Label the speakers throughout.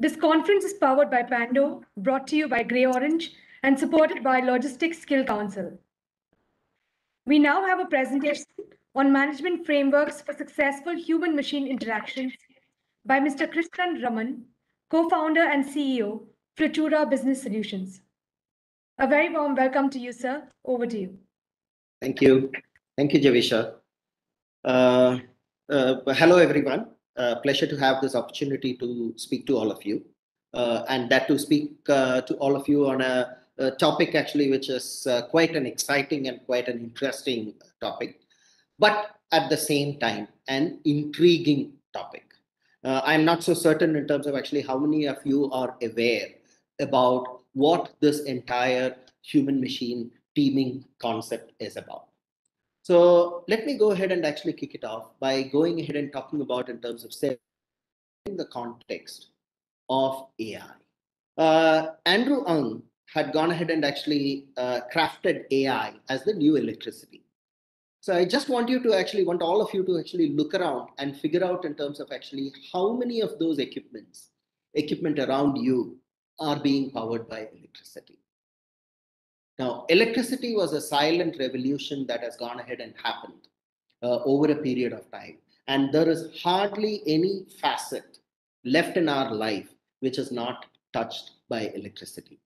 Speaker 1: This conference is powered by Pando, brought to you by Grey Orange, and supported by Logistics Skill Council. We now have a presentation on management frameworks for successful human-machine interactions by Mr. Krishnan Raman, co-founder and CEO, Flutura Business Solutions. A very warm welcome to you, sir. Over to you.
Speaker 2: Thank you. Thank you, Javisha. Uh, uh, hello, everyone. Uh, pleasure to have this opportunity to speak to all of you, uh, and that to speak uh, to all of you on a, a topic actually which is uh, quite an exciting and quite an interesting topic, but at the same time an intriguing topic. I'm not so certain in terms of actually how many of you are aware about what this entire human-machine teaming concept is about. So let me go ahead and actually kick it off by going ahead and talking about in terms of setting the context of AI. Uh, Andrew Ng had gone ahead and actually uh, crafted AI as the new electricity. So I just want you to actually want all of you to actually look around and figure out in terms of actually how many of those equipments, equipment around you are being powered by electricity. Now, electricity was a silent revolution that has gone ahead and happened uh, over a period of time. And there is hardly any facet left in our life which is not touched by electricity.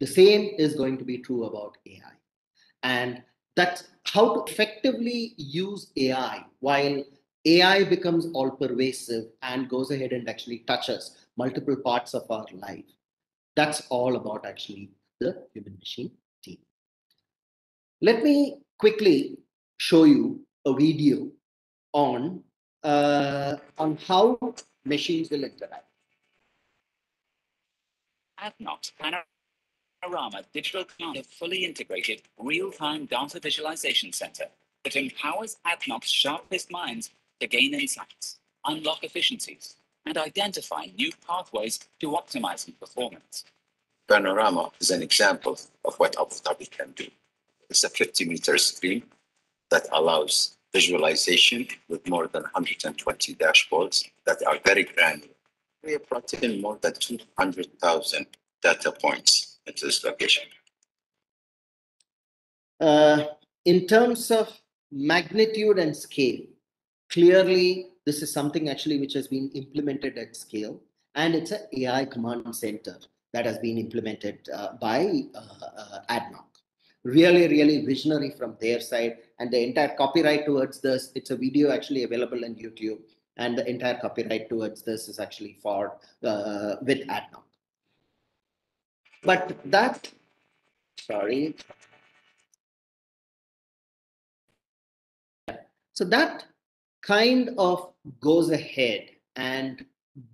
Speaker 2: The same is going to be true about AI. And that's how to effectively use AI while AI becomes all pervasive and goes ahead and actually touches multiple parts of our life. That's all about actually the human machine team. Let me quickly show you a video on, uh, on how machines will interact.
Speaker 3: ADNOC's Panorama Digital Command, a fully integrated real-time data visualization center that empowers ADNOC's sharpest minds to gain insights, unlock efficiencies, and identify new pathways to optimizing performance.
Speaker 4: Panorama is an example of what Abu Dhabi can do. It's a 50 meter screen that allows visualization with more than 120 dashboards that are very granular. We have brought in more than 200,000 data points into this location.
Speaker 2: Uh, in terms of magnitude and scale, clearly this is something actually which has been implemented at scale and it's an AI command center that has been implemented uh, by uh, uh, ADNOC. Really, really visionary from their side. And the entire copyright towards this, it's a video actually available on YouTube. And the entire copyright towards this is actually for with ADNOC. But that, sorry. So that kind of goes ahead and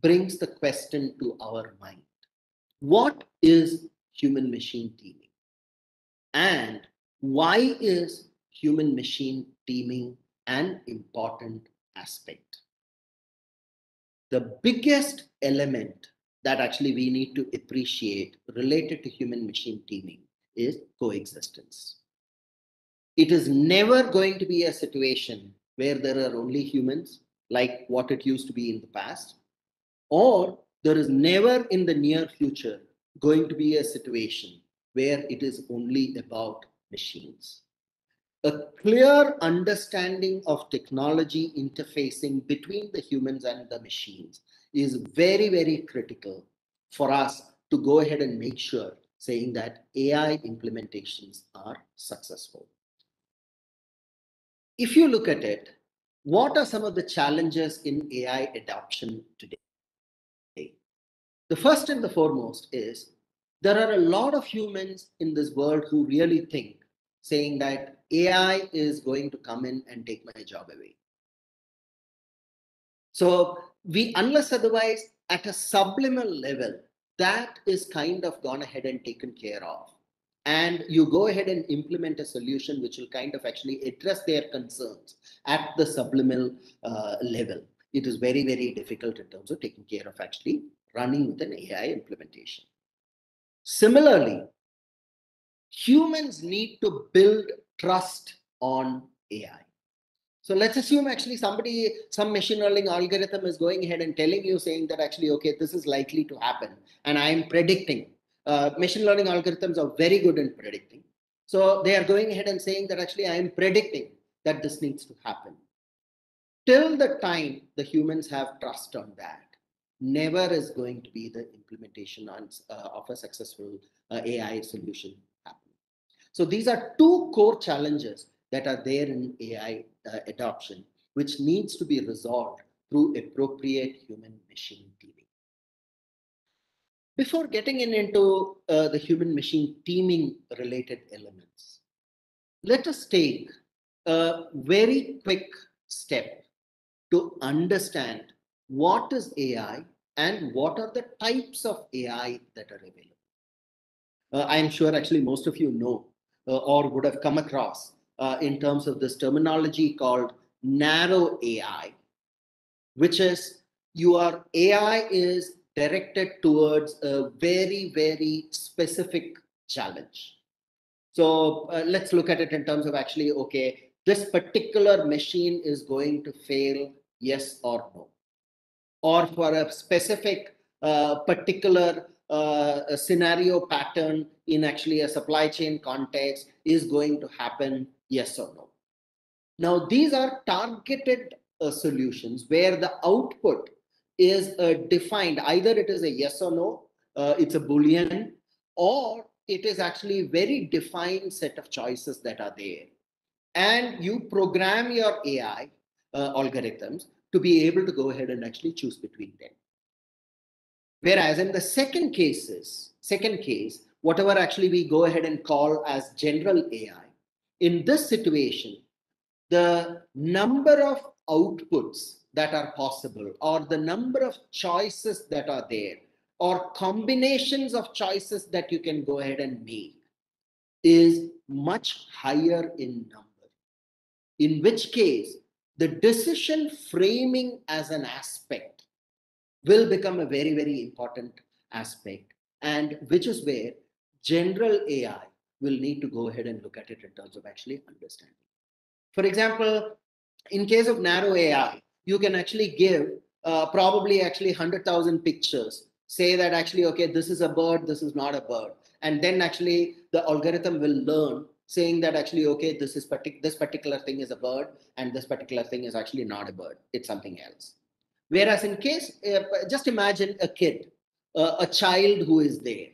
Speaker 2: brings the question to our mind what is human machine teaming? And why is human machine teaming an important aspect? The biggest element that actually we need to appreciate related to human machine teaming is coexistence. It is never going to be a situation where there are only humans, like what it used to be in the past, or there is never in the near future going to be a situation where it is only about machines. A clear understanding of technology interfacing between the humans and the machines is very, very critical for us to go ahead and make sure saying that AI implementations are successful. If you look at it, what are some of the challenges in AI adoption today? The first and the foremost is there are a lot of humans in this world who really think saying that AI is going to come in and take my job away. So we, unless otherwise, at a subliminal level, that is kind of gone ahead and taken care of. And you go ahead and implement a solution which will kind of actually address their concerns at the subliminal uh, level. It is very, very difficult in terms of taking care of actually running with an AI implementation. Similarly, humans need to build trust on AI. So let's assume actually somebody, some machine learning algorithm is going ahead and telling you saying that actually, okay, this is likely to happen. And I am predicting. Uh, machine learning algorithms are very good in predicting. So they are going ahead and saying that actually I am predicting that this needs to happen. Till the time the humans have trust on that, never is going to be the implementation on, uh, of a successful uh, AI solution happening. So these are two core challenges that are there in AI uh, adoption, which needs to be resolved through appropriate human machine teaming. Before getting in into uh, the human machine teaming related elements, let us take a very quick step to understand what is AI and what are the types of AI that are available. Uh, I'm sure actually most of you know uh, or would have come across uh, in terms of this terminology called narrow AI, which is your AI is directed towards a very, very specific challenge. So uh, let's look at it in terms of actually, okay, this particular machine is going to fail, yes or no. Or for a specific uh, particular uh, scenario pattern in actually a supply chain context is going to happen yes or no. Now, these are targeted uh, solutions where the output is uh, defined. Either it is a yes or no, uh, it's a Boolean, or it is actually a very defined set of choices that are there. And you program your AI uh, algorithms to be able to go ahead and actually choose between them. Whereas in the second cases, second case, whatever actually we go ahead and call as general AI, in this situation, the number of outputs that are possible or the number of choices that are there or combinations of choices that you can go ahead and make is much higher in number. In which case, the decision framing as an aspect will become a very, very important aspect, and which is where general AI will need to go ahead and look at it in terms of actually understanding. For example, in case of narrow AI, you can actually give uh, probably actually 100,000 pictures, say that actually, okay, this is a bird, this is not a bird. And then actually the algorithm will learn saying that actually, okay, this is partic this particular thing is a bird and this particular thing is actually not a bird, it's something else. Whereas in case, uh, just imagine a kid, uh, a child who is there.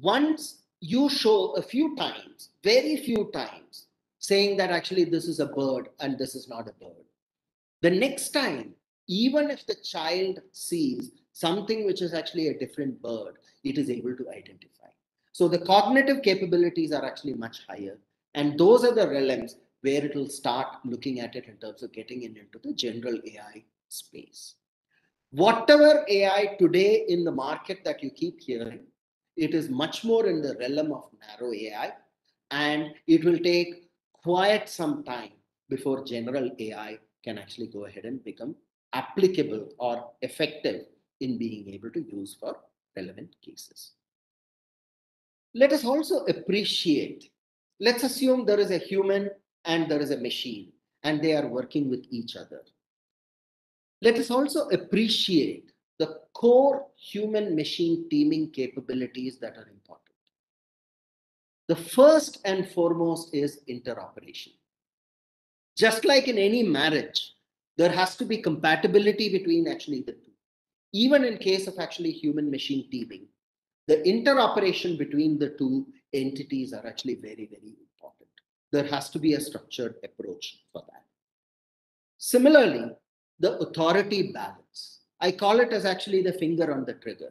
Speaker 2: Once you show a few times, very few times, saying that actually this is a bird and this is not a bird. The next time, even if the child sees something which is actually a different bird, it is able to identify. So the cognitive capabilities are actually much higher. And those are the realms where it will start looking at it in terms of getting in into the general AI space. Whatever AI today in the market that you keep hearing, it is much more in the realm of narrow AI, and it will take quite some time before general AI can actually go ahead and become applicable or effective in being able to use for relevant cases. Let us also appreciate, let's assume there is a human and there is a machine and they are working with each other. Let us also appreciate the core human machine teaming capabilities that are important. The first and foremost is interoperation. Just like in any marriage, there has to be compatibility between actually the two. Even in case of actually human machine teaming, the interoperation between the two entities are actually very, very important. There has to be a structured approach for that. Similarly, the authority balance I call it as actually the finger on the trigger.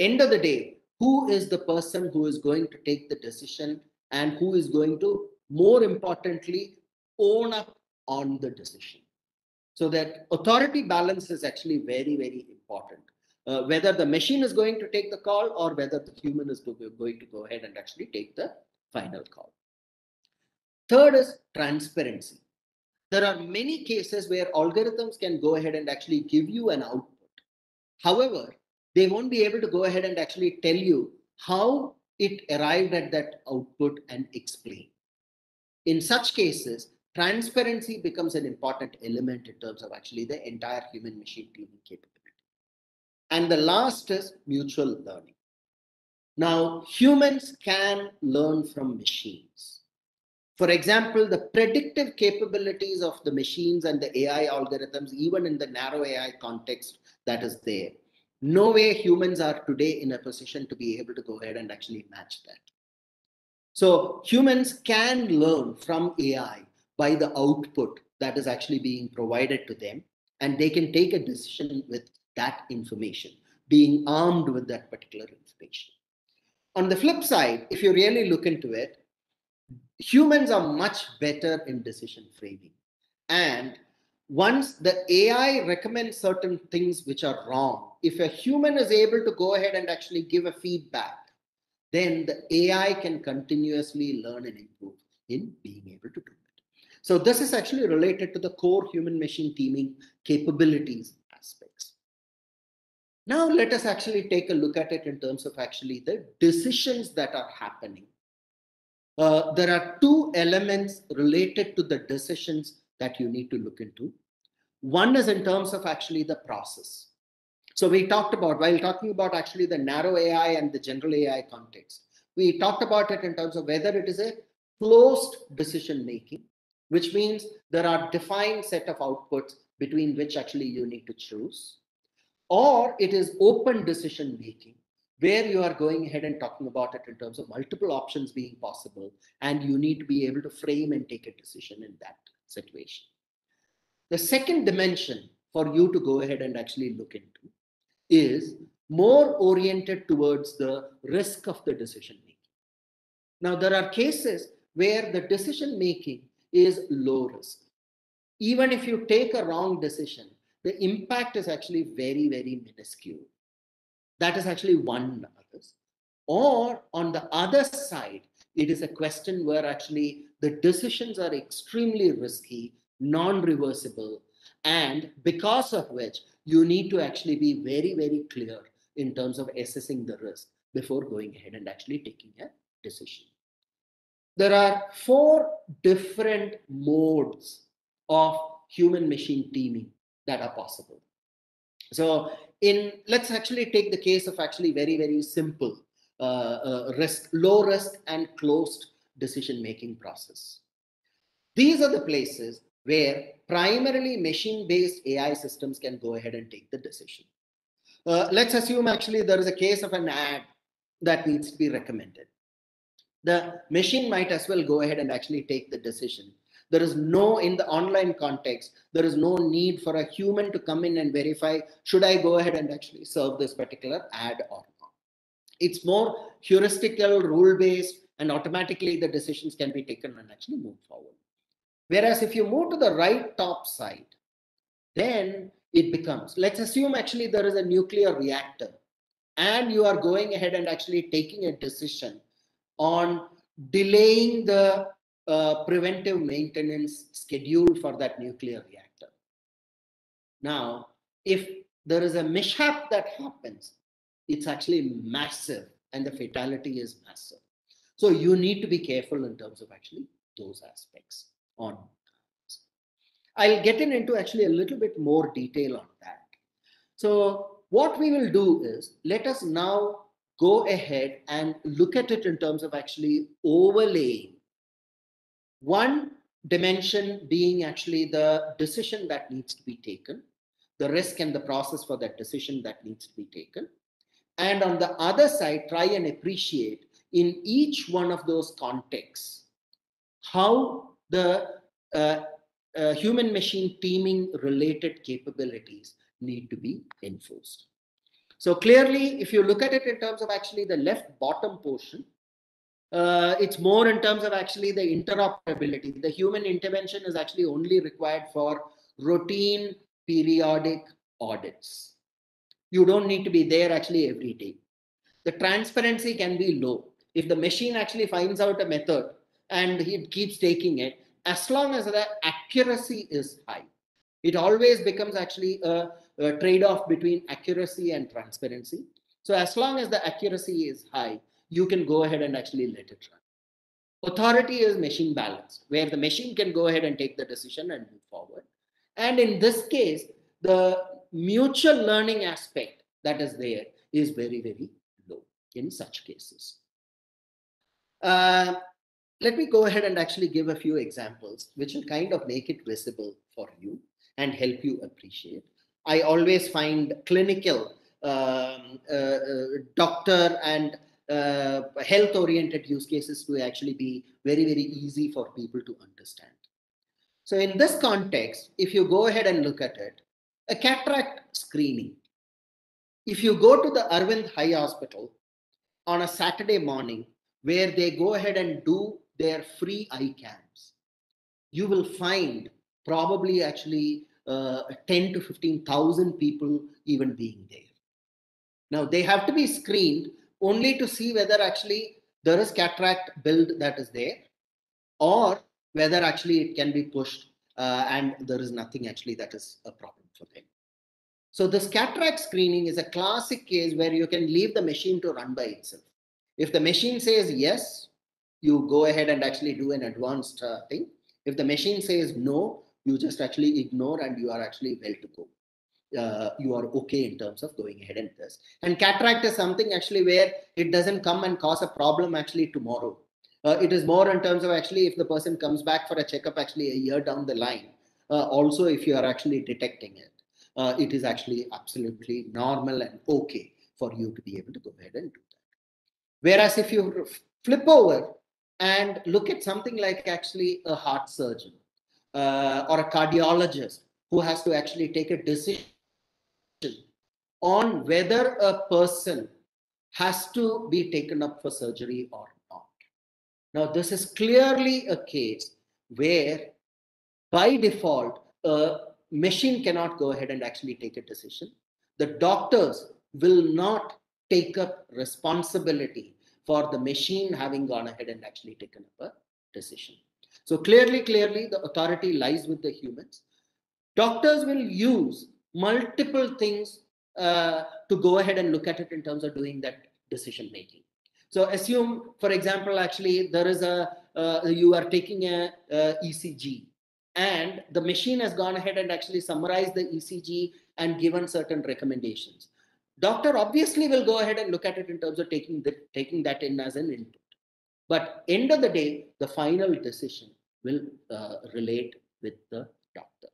Speaker 2: End of the day, who is the person who is going to take the decision and who is going to, more importantly, own up on the decision. So that authority balance is actually very, very important. Uh, whether the machine is going to take the call or whether the human is going to go ahead and actually take the final call. Third is transparency there are many cases where algorithms can go ahead and actually give you an output. However, they won't be able to go ahead and actually tell you how it arrived at that output and explain. In such cases, transparency becomes an important element in terms of actually the entire human machine teaming capability. And the last is mutual learning. Now, humans can learn from machines. For example, the predictive capabilities of the machines and the AI algorithms, even in the narrow AI context that is there, no way humans are today in a position to be able to go ahead and actually match that. So humans can learn from AI by the output that is actually being provided to them, and they can take a decision with that information, being armed with that particular information. On the flip side, if you really look into it, humans are much better in decision framing. And once the AI recommends certain things which are wrong, if a human is able to go ahead and actually give a feedback, then the AI can continuously learn and improve in being able to do it. So this is actually related to the core human machine teaming capabilities aspects. Now let us actually take a look at it in terms of actually the decisions that are happening. Uh, there are two elements related to the decisions that you need to look into. One is in terms of actually the process. So we talked about, while talking about actually the narrow AI and the general AI context, we talked about it in terms of whether it is a closed decision making, which means there are defined set of outputs between which actually you need to choose or it is open decision making where you are going ahead and talking about it in terms of multiple options being possible and you need to be able to frame and take a decision in that situation. The second dimension for you to go ahead and actually look into is more oriented towards the risk of the decision making. Now there are cases where the decision making is low risk. Even if you take a wrong decision the impact is actually very, very minuscule. That is actually one others. Or on the other side, it is a question where actually the decisions are extremely risky, non-reversible, and because of which you need to actually be very, very clear in terms of assessing the risk before going ahead and actually taking a decision. There are four different modes of human machine teaming that are possible. So in let's actually take the case of actually very, very simple uh, uh, risk, low risk and closed decision making process. These are the places where primarily machine-based AI systems can go ahead and take the decision. Uh, let's assume actually there is a case of an ad that needs to be recommended. The machine might as well go ahead and actually take the decision there is no, in the online context, there is no need for a human to come in and verify, should I go ahead and actually serve this particular ad or not? It's more heuristical, rule-based, and automatically the decisions can be taken and actually move forward. Whereas if you move to the right top side, then it becomes, let's assume actually there is a nuclear reactor and you are going ahead and actually taking a decision on delaying the uh, preventive maintenance schedule for that nuclear reactor. Now, if there is a mishap that happens, it's actually massive and the fatality is massive. So you need to be careful in terms of actually those aspects on. I'll get in into actually a little bit more detail on that. So what we will do is let us now go ahead and look at it in terms of actually overlaying one dimension being actually the decision that needs to be taken, the risk and the process for that decision that needs to be taken. And on the other side, try and appreciate in each one of those contexts how the uh, uh, human machine teaming related capabilities need to be enforced. So clearly, if you look at it in terms of actually the left bottom portion, uh, it's more in terms of actually the interoperability. The human intervention is actually only required for routine periodic audits. You don't need to be there actually every day. The transparency can be low. If the machine actually finds out a method and it keeps taking it, as long as the accuracy is high, it always becomes actually a, a trade-off between accuracy and transparency. So as long as the accuracy is high, you can go ahead and actually let it run. Authority is machine balanced, where the machine can go ahead and take the decision and move forward. And in this case, the mutual learning aspect that is there is very, very low in such cases. Uh, let me go ahead and actually give a few examples which will kind of make it visible for you and help you appreciate. I always find clinical um, uh, uh, doctor and uh, health oriented use cases to actually be very, very easy for people to understand. So in this context, if you go ahead and look at it, a cataract screening. If you go to the Aravind Eye Hospital on a Saturday morning, where they go ahead and do their free eye cams, you will find probably actually uh, 10 to 15,000 people even being there. Now they have to be screened only to see whether actually there is cataract build that is there or whether actually it can be pushed uh, and there is nothing actually that is a problem for them. So this cataract screening is a classic case where you can leave the machine to run by itself. If the machine says yes, you go ahead and actually do an advanced uh, thing. If the machine says no, you just actually ignore and you are actually well to go. Uh, you are okay in terms of going ahead and this. And cataract is something actually where it doesn't come and cause a problem actually tomorrow. Uh, it is more in terms of actually if the person comes back for a checkup actually a year down the line. Uh, also, if you are actually detecting it, uh, it is actually absolutely normal and okay for you to be able to go ahead and do that. Whereas if you flip over and look at something like actually a heart surgeon uh, or a cardiologist who has to actually take a decision on whether a person has to be taken up for surgery or not. Now, this is clearly a case where by default, a machine cannot go ahead and actually take a decision. The doctors will not take up responsibility for the machine having gone ahead and actually taken up a decision. So clearly, clearly, the authority lies with the humans. Doctors will use multiple things uh, to go ahead and look at it in terms of doing that decision making. So assume, for example, actually there is a uh, you are taking a, a, ECG, and the machine has gone ahead and actually summarized the ECG and given certain recommendations. Doctor obviously will go ahead and look at it in terms of taking the, taking that in as an input. But end of the day, the final decision will uh, relate with the doctor.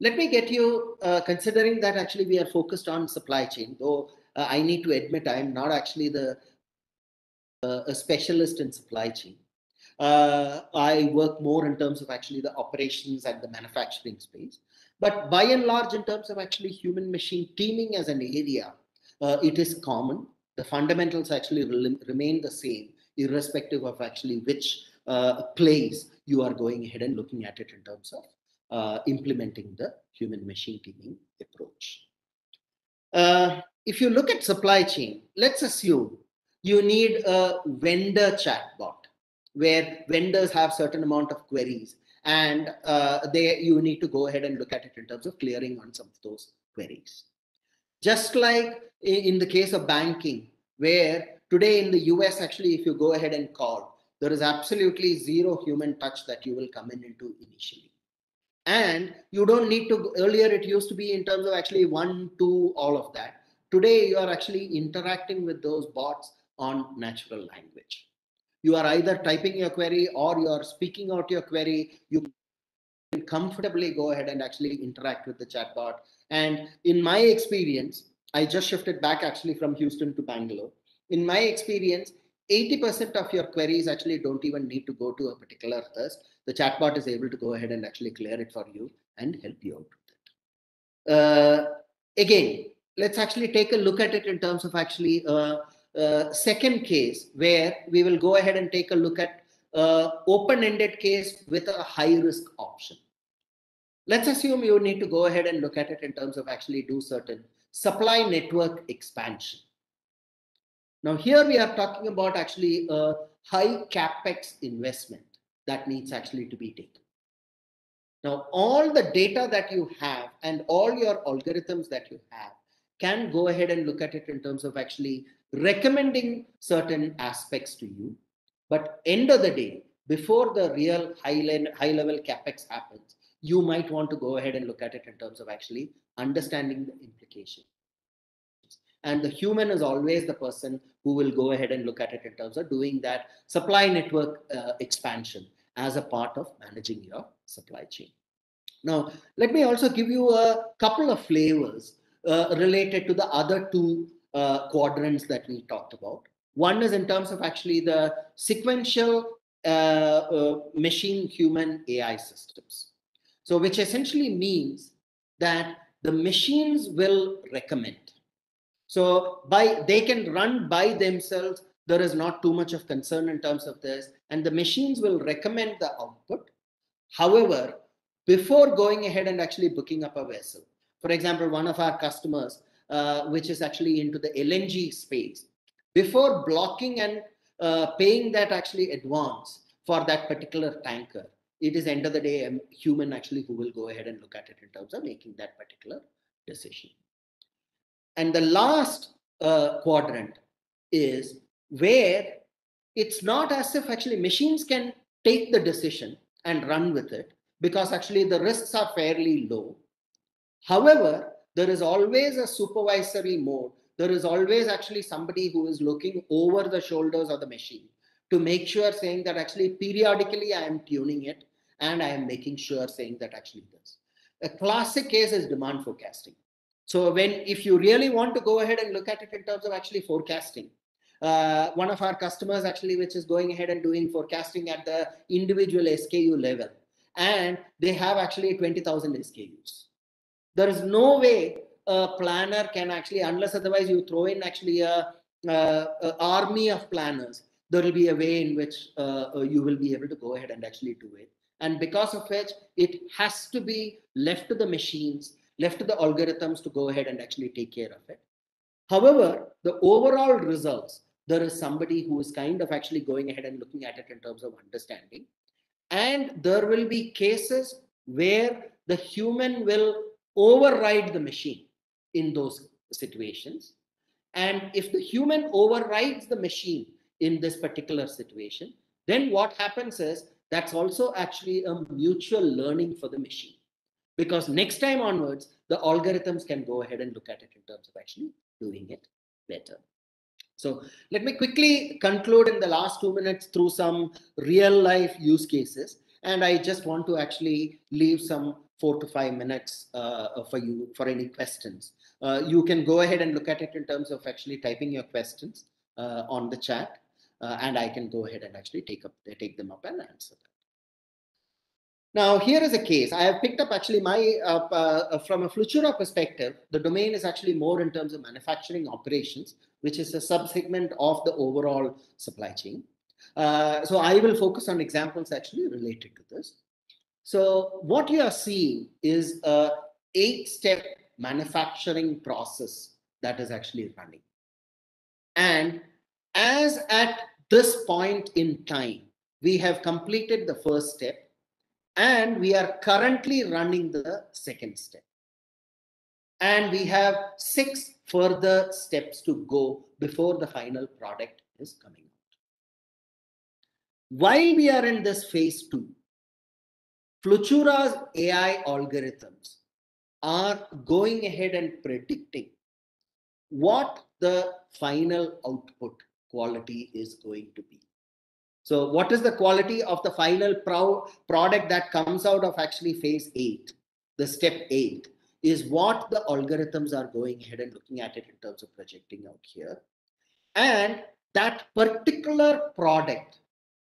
Speaker 2: Let me get you, uh, considering that actually we are focused on supply chain, though uh, I need to admit I am not actually the uh, a specialist in supply chain. Uh, I work more in terms of actually the operations and the manufacturing space. But by and large, in terms of actually human machine teaming as an area, uh, it is common. The fundamentals actually remain the same, irrespective of actually which uh, place you are going ahead and looking at it in terms of uh, implementing the human machine teaming approach. Uh, if you look at supply chain, let's assume you need a vendor chatbot where vendors have certain amount of queries and uh, they you need to go ahead and look at it in terms of clearing on some of those queries. Just like in the case of banking, where today in the US, actually, if you go ahead and call, there is absolutely zero human touch that you will come in into initially and you don't need to earlier it used to be in terms of actually one two all of that. Today you are actually interacting with those bots on natural language. You are either typing your query or you are speaking out your query. You can comfortably go ahead and actually interact with the chatbot. And in my experience i just shifted back actually from houston to bangalore. In my experience 80% of your queries actually don't even need to go to a particular thirst. The chatbot is able to go ahead and actually clear it for you and help you out with it. Uh, again, let's actually take a look at it in terms of actually a, a second case where we will go ahead and take a look at uh, open-ended case with a high risk option. Let's assume you need to go ahead and look at it in terms of actually do certain supply network expansion now here we are talking about actually a high capex investment that needs actually to be taken. Now all the data that you have and all your algorithms that you have can go ahead and look at it in terms of actually recommending certain aspects to you. But end of the day, before the real high, le- high level capex happens, you might want to go ahead and look at it in terms of actually understanding the implication. And the human is always the person who will go ahead and look at it in terms of doing that supply network uh, expansion as a part of managing your supply chain. Now, let me also give you a couple of flavors uh, related to the other two uh, quadrants that we talked about. One is in terms of actually the sequential uh, uh, machine human AI systems. So, which essentially means that the machines will recommend. So, by they can run by themselves. There is not too much of concern in terms of this, and the machines will recommend the output. However, before going ahead and actually booking up a vessel, for example, one of our customers, uh, which is actually into the LNG space, before blocking and uh, paying that actually advance for that particular tanker, it is end of the day a human actually who will go ahead and look at it in terms of making that particular decision. And the last uh, quadrant is where it's not as if actually machines can take the decision and run with it because actually the risks are fairly low. However, there is always a supervisory mode. There is always actually somebody who is looking over the shoulders of the machine to make sure saying that actually periodically I am tuning it and I am making sure saying that actually this. A classic case is demand forecasting. So when if you really want to go ahead and look at it in terms of actually forecasting, uh, one of our customers actually which is going ahead and doing forecasting at the individual SKU level, and they have actually 20,000 SKUs. There is no way a planner can actually, unless otherwise you throw in actually a, a, a army of planners, there will be a way in which uh, you will be able to go ahead and actually do it. And because of which it has to be left to the machines, left to the algorithms to go ahead and actually take care of it. However, the overall results, there is somebody who is kind of actually going ahead and looking at it in terms of understanding. And there will be cases where the human will override the machine in those situations. And if the human overrides the machine in this particular situation, then what happens is that's also actually a mutual learning for the machine. Because next time onwards, the algorithms can go ahead and look at it in terms of actually doing it better. So let me quickly conclude in the last two minutes through some real life use cases. And I just want to actually leave some four to five minutes uh, for you for any questions. Uh, you can go ahead and look at it in terms of actually typing your questions uh, on the chat, uh, and I can go ahead and actually take up take them up and answer them. Now, here is a case. I have picked up actually my, uh, uh, from a Flutura perspective, the domain is actually more in terms of manufacturing operations, which is a subsegment of the overall supply chain. Uh, so I will focus on examples actually related to this. So what you are seeing is a eight-step manufacturing process that is actually running. And as at this point in time, we have completed the first step and we are currently running the second step. And we have six further steps to go before the final product is coming out. While we are in this phase two, Flutura's AI algorithms are going ahead and predicting what the final output quality is going to be. So what is the quality of the final pro product that comes out of actually phase eight, the step eight, is what the algorithms are going ahead and looking at it in terms of projecting out here. And that particular product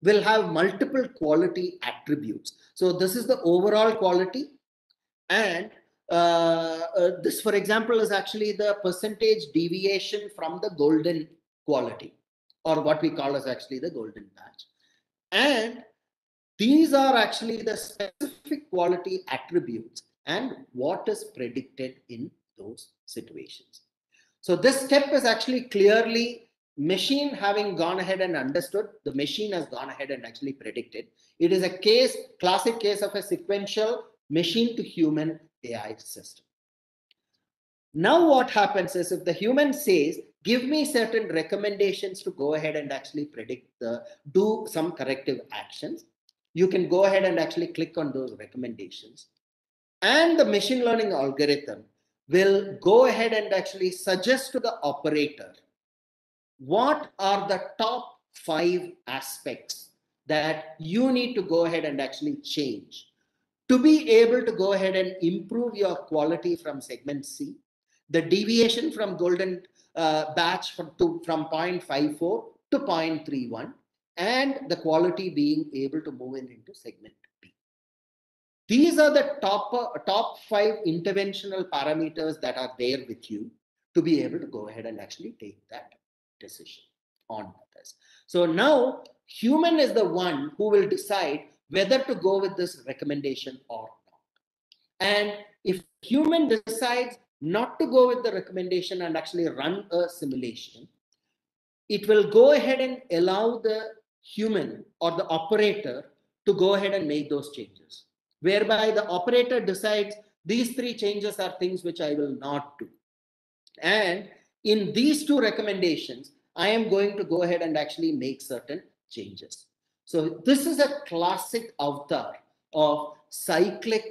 Speaker 2: will have multiple quality attributes. So this is the overall quality. And uh, uh, this, for example, is actually the percentage deviation from the golden quality or what we call as actually the golden batch. And these are actually the specific quality attributes and what is predicted in those situations. So this step is actually clearly machine having gone ahead and understood, the machine has gone ahead and actually predicted. It is a case, classic case of a sequential machine to human AI system. Now what happens is if the human says give me certain recommendations to go ahead and actually predict the, do some corrective actions. You can go ahead and actually click on those recommendations. And the machine learning algorithm will go ahead and actually suggest to the operator what are the top five aspects that you need to go ahead and actually change to be able to go ahead and improve your quality from segment C, the deviation from golden uh, batch from, to, from 0.54 to 0.31, and the quality being able to move in into segment B. These are the top, uh, top five interventional parameters that are there with you to be able to go ahead and actually take that decision on this. So now human is the one who will decide whether to go with this recommendation or not. And if human decides not to go with the recommendation and actually run a simulation, it will go ahead and allow the human or the operator to go ahead and make those changes, whereby the operator decides these three changes are things which I will not do. And in these two recommendations, I am going to go ahead and actually make certain changes. So this is a classic avatar of cyclic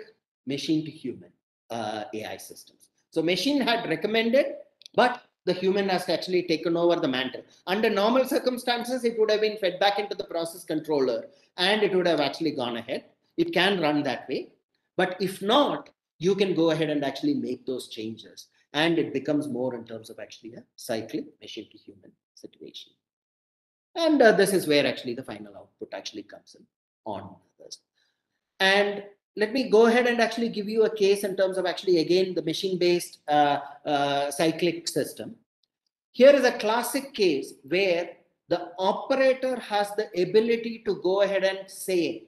Speaker 2: machine to human uh, AI systems. So machine had recommended, but the human has actually taken over the mantle. Under normal circumstances, it would have been fed back into the process controller and it would have actually gone ahead. It can run that way. But if not, you can go ahead and actually make those changes. And it becomes more in terms of actually a cyclic machine to human situation. And uh, this is where actually the final output actually comes in on this. And let me go ahead and actually give you a case in terms of actually, again, the machine-based uh, uh, cyclic system. Here is a classic case where the operator has the ability to go ahead and say,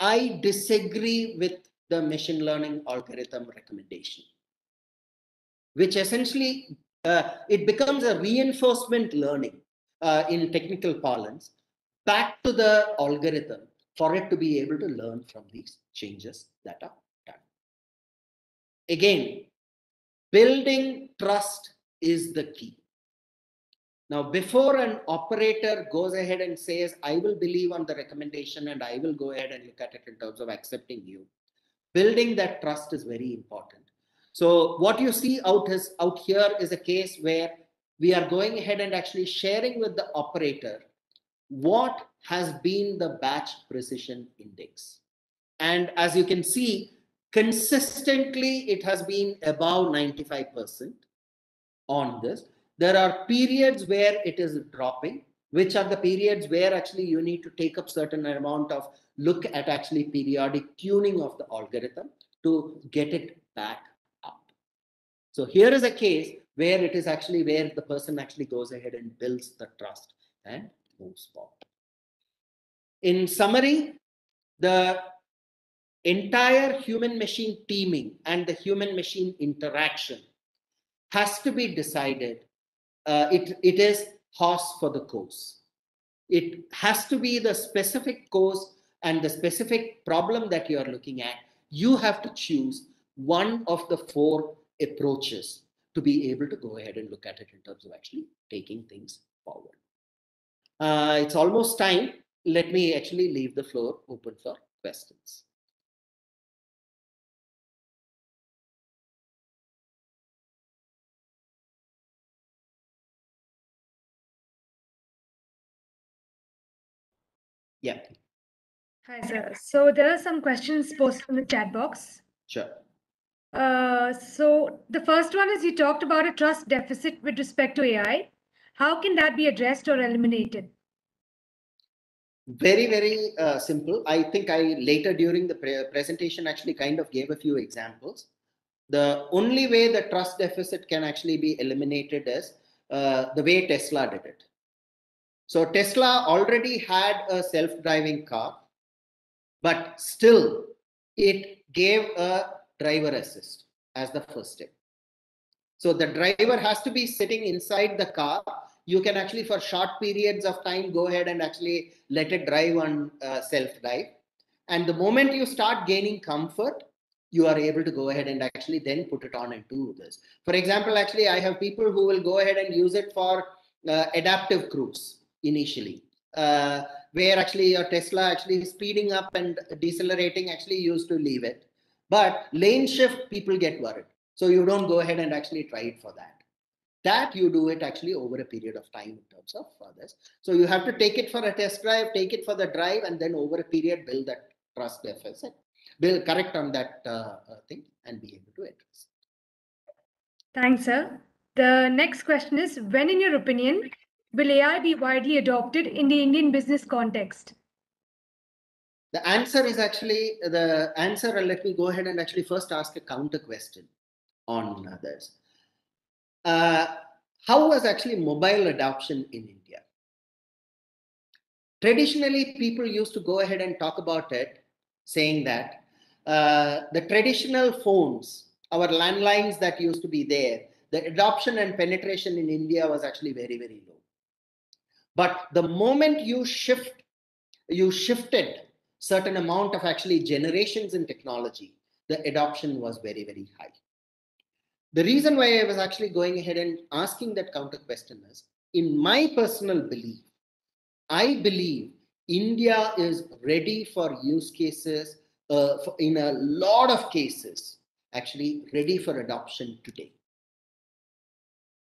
Speaker 2: I disagree with the machine learning algorithm recommendation, which essentially, uh, it becomes a reinforcement learning uh, in technical parlance back to the algorithm for it to be able to learn from these changes that are done. Again, building trust is the key. Now, before an operator goes ahead and says, I will believe on the recommendation and I will go ahead and look at it in terms of accepting you, building that trust is very important. So what you see out, is, out here is a case where we are going ahead and actually sharing with the operator what has been the batch precision index. And as you can see, consistently it has been above 95% on this. There are periods where it is dropping, which are the periods where actually you need to take up certain amount of look at actually periodic tuning of the algorithm to get it back up. So here is a case where it is actually where the person actually goes ahead and builds the trust and In summary, the entire human machine teaming and the human machine interaction has to be decided. Uh, it, it is horse for the course. It has to be the specific course and the specific problem that you are looking at. You have to choose one of the four approaches to be able to go ahead and look at it in terms of actually taking things forward. Uh, it's almost time. Let me actually leave the floor open for questions. Yeah.
Speaker 1: Hi, sir. So there are some questions posted in the chat box.
Speaker 2: Sure.
Speaker 1: Uh, so the first one is you talked about a trust deficit with respect to AI. How can that be addressed or eliminated?
Speaker 2: Very, very uh, simple. I think I later during the pre presentation actually kind of gave a few examples. The only way the trust deficit can actually be eliminated is uh, the way Tesla did it. So Tesla already had a self-driving car, but still it gave a driver assist as the first step. So the driver has to be sitting inside the car. You can actually, for short periods of time, go ahead and actually let it drive on uh, self drive. And the moment you start gaining comfort, you are able to go ahead and actually then put it on and do this. For example, actually, I have people who will go ahead and use it for uh, adaptive cruise initially, uh, where actually your Tesla actually speeding up and decelerating actually used to leave it. But lane shift, people get worried. So you don't go ahead and actually try it for that. That you do it actually over a period of time in terms of this. So you have to take it for a test drive, take it for the drive, and then over a period build that trust deficit, build correct on that uh, uh, thing, and be able to address.
Speaker 1: Thanks, sir. The next question is When, in your opinion, will AI be widely adopted in the Indian business context?
Speaker 2: The answer is actually the answer. Let me go ahead and actually first ask a counter question on this. Uh, how was actually mobile adoption in India? Traditionally, people used to go ahead and talk about it, saying that uh, the traditional phones, our landlines that used to be there, the adoption and penetration in India was actually very, very low. But the moment you shift, you shifted certain amount of actually generations in technology, the adoption was very, very high. The reason why I was actually going ahead and asking that counter question is, in my personal belief, I believe India is ready for use cases uh, for, in a lot of cases, actually ready for adoption today.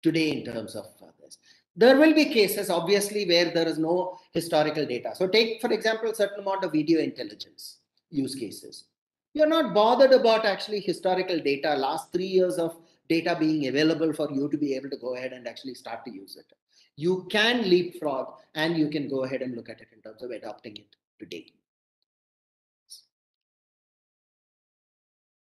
Speaker 2: Today, in terms of this, there will be cases, obviously, where there is no historical data. So, take, for example, certain amount of video intelligence use cases. You're not bothered about actually historical data, last three years of data being available for you to be able to go ahead and actually start to use it. You can leapfrog and you can go ahead and look at it in terms of adopting it today.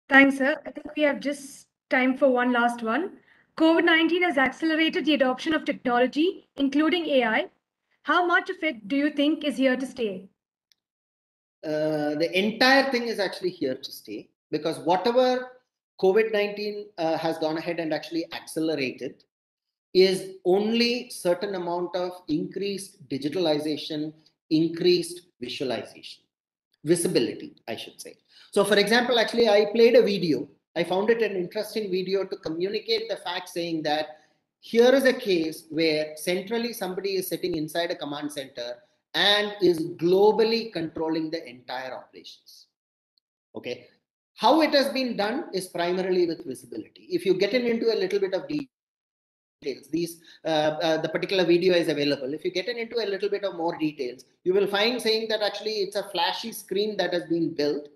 Speaker 1: Thanks, sir. I think we have just time for one last one. COVID 19 has accelerated the adoption of technology, including AI. How much of it do you think is here to stay?
Speaker 2: Uh, the entire thing is actually here to stay because whatever COVID 19 uh, has gone ahead and actually accelerated is only certain amount of increased digitalization, increased visualization, visibility, I should say. So, for example, actually, I played a video I found it an interesting video to communicate the fact saying that here is a case where centrally somebody is sitting inside a command center and is globally controlling the entire operations. Okay. How it has been done is primarily with visibility. If you get in into a little bit of details, these uh, uh, the particular video is available. If you get in into a little bit of more details, you will find saying that actually it's a flashy screen that has been built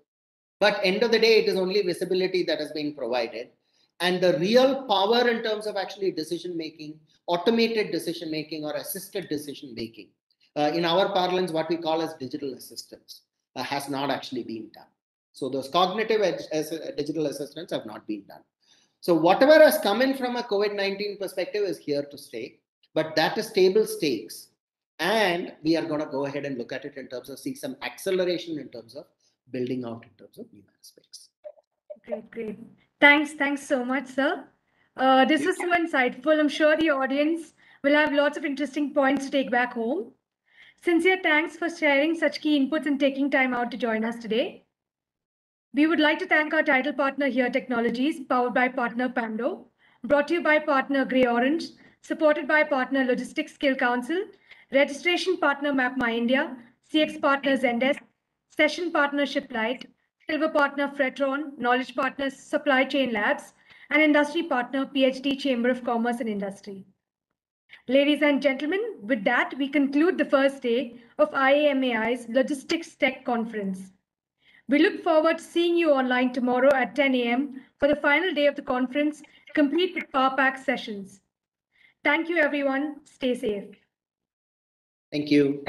Speaker 2: but end of the day, it is only visibility that has been provided. And the real power in terms of actually decision making, automated decision making or assisted decision making, uh, in our parlance, what we call as digital assistance, uh, has not actually been done. So those cognitive as, uh, digital assistants have not been done. So whatever has come in from a COVID-19 perspective is here to stay, but that is table stakes. And we are going to go ahead and look at it in terms of see some acceleration in terms of building out in terms of new aspects.
Speaker 1: Great, great. Thanks, thanks so much, sir. Uh, this was so insightful. I'm sure the audience will have lots of interesting points to take back home. Sincere thanks for sharing such key inputs and taking time out to join us today. We would like to thank our title partner HERE Technologies, powered by partner Pando, brought to you by partner GreyOrange, supported by partner Logistics Skill Council, registration partner MapMyIndia, CX partner Zendesk, Session Partnership Light, Silver Partner Fretron, Knowledge Partners Supply Chain Labs, and Industry Partner PHD Chamber of Commerce and Industry. Ladies and gentlemen, with that, we conclude the first day of IAMAI's Logistics Tech Conference. We look forward to seeing you online tomorrow at 10 a.m. for the final day of the conference, complete with power pack sessions. Thank you, everyone. Stay safe.
Speaker 2: Thank you.